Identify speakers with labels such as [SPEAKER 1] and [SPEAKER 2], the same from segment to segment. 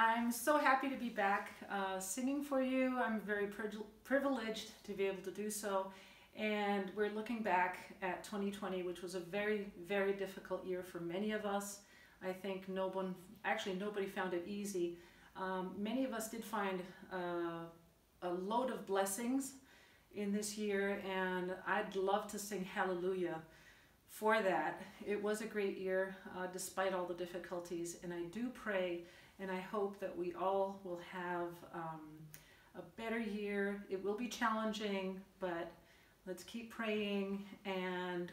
[SPEAKER 1] I'm so happy to be back uh, singing for you. I'm very privileged to be able to do so. And we're looking back at 2020, which was a very, very difficult year for many of us. I think no one, actually nobody found it easy. Um, many of us did find uh, a load of blessings in this year, and I'd love to sing hallelujah for that. It was a great year uh, despite all the difficulties, and I do pray and I hope that we all will have um, a better year. It will be challenging, but let's keep praying and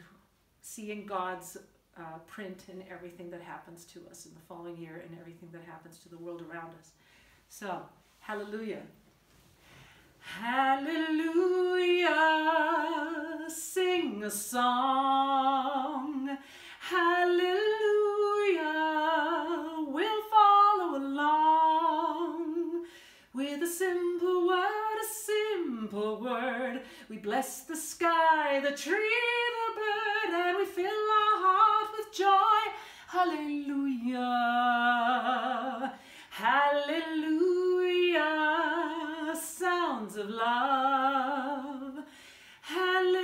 [SPEAKER 1] seeing God's uh, print in everything that happens to us in the following year and everything that happens to the world around us. So, hallelujah. Hallelujah, sing a song. Simple word. We bless the sky, the tree, the bird, and we fill our heart with joy. Hallelujah, hallelujah, sounds of love. Hallelujah,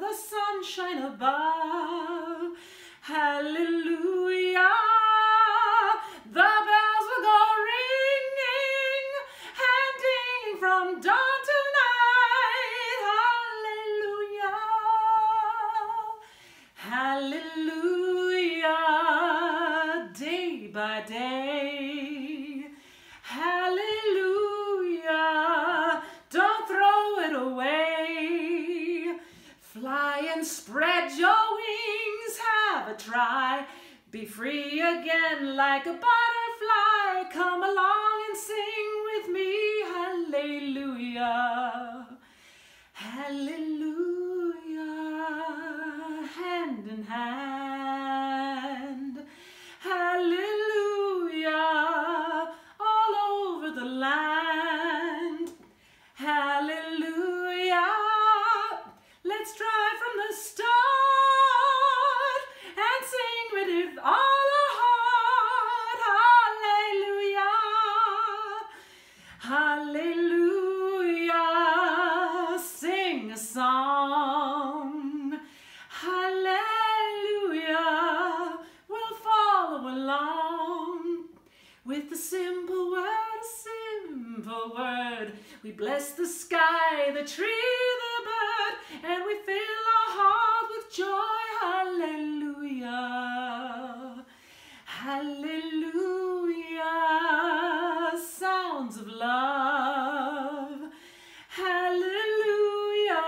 [SPEAKER 1] the sunshine above. By day. Hallelujah, don't throw it away. Fly and spread your wings, have a try. Be free again like a butterfly. Come along and sing with me. Hallelujah. Hallelujah. Hand in hand. We bless the sky, the tree, the bird, and we fill our heart with joy. Hallelujah. Hallelujah. Sounds of love. Hallelujah.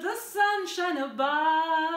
[SPEAKER 1] The sunshine above.